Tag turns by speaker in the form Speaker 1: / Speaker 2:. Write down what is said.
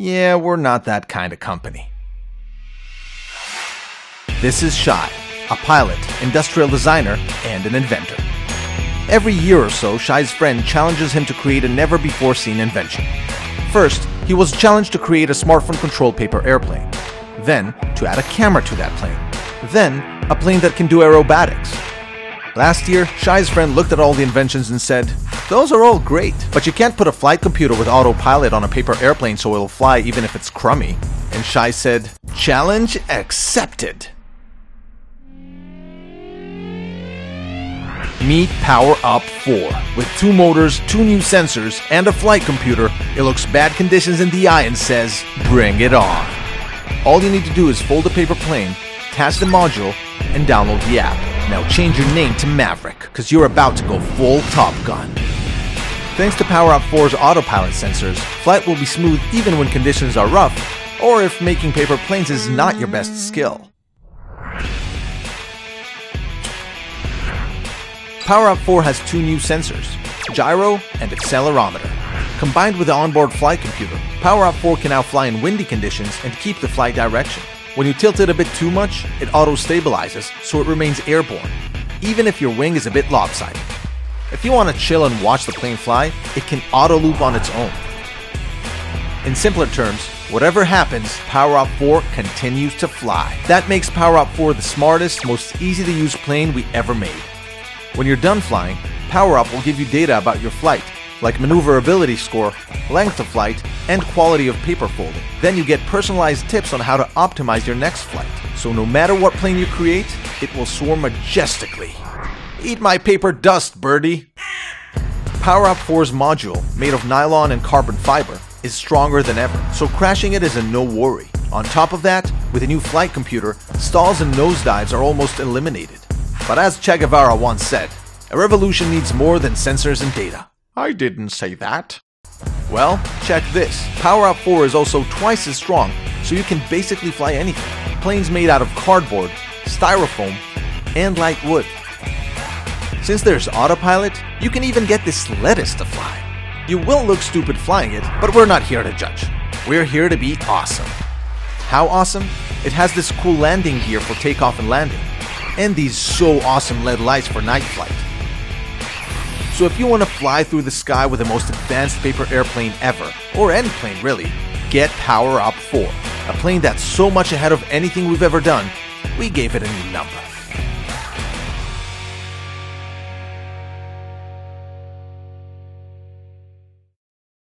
Speaker 1: yeah, we're not that kind of company. This is Shai, a pilot, industrial designer, and an inventor. Every year or so, Shai's friend challenges him to create a never before seen invention. First, he was challenged to create a smartphone controlled paper airplane. Then, to add a camera to that plane. Then, a plane that can do aerobatics. Last year, Shai's friend looked at all the inventions and said, Those are all great, but you can't put a flight computer with autopilot on a paper airplane so it'll fly even if it's crummy. And Shai said, Challenge accepted. Meet Power Up 4. With two motors, two new sensors, and a flight computer, it looks bad conditions in the eye and says, Bring it on. All you need to do is fold a paper plane, test the module, and download the app. Now change your name to Maverick, because you're about to go full Top Gun. Thanks to Power Up 4's autopilot sensors, flight will be smooth even when conditions are rough, or if making paper planes is not your best skill. PowerUp 4 has two new sensors, gyro and accelerometer. Combined with the onboard flight computer, PowerUp 4 can now fly in windy conditions and keep the flight direction. When you tilt it a bit too much, it auto-stabilizes so it remains airborne, even if your wing is a bit lopsided. If you want to chill and watch the plane fly, it can auto-loop on its own. In simpler terms, whatever happens, PowerUp 4 continues to fly. That makes PowerUp 4 the smartest, most easy to use plane we ever made. When you're done flying, PowerUp will give you data about your flight, like maneuverability score, length of flight, and quality of paper folding. Then you get personalized tips on how to optimize your next flight. So no matter what plane you create, it will soar majestically. Eat my paper dust, birdie! PowerUp 4's module, made of nylon and carbon fiber, is stronger than ever, so crashing it is a no worry. On top of that, with a new flight computer, stalls and nosedives are almost eliminated. But as Che Guevara once said, a revolution needs more than sensors and data. I didn't say that. Well, check this. PowerUp 4 is also twice as strong, so you can basically fly anything. Planes made out of cardboard, styrofoam, and light wood. Since there's autopilot, you can even get this lettuce to fly. You will look stupid flying it, but we're not here to judge. We're here to be awesome. How awesome? It has this cool landing gear for takeoff and landing and these so awesome LED lights for night flight. So if you want to fly through the sky with the most advanced paper airplane ever, or any plane really, get Power Up 4, a plane that's so much ahead of anything we've ever done, we gave it a new number.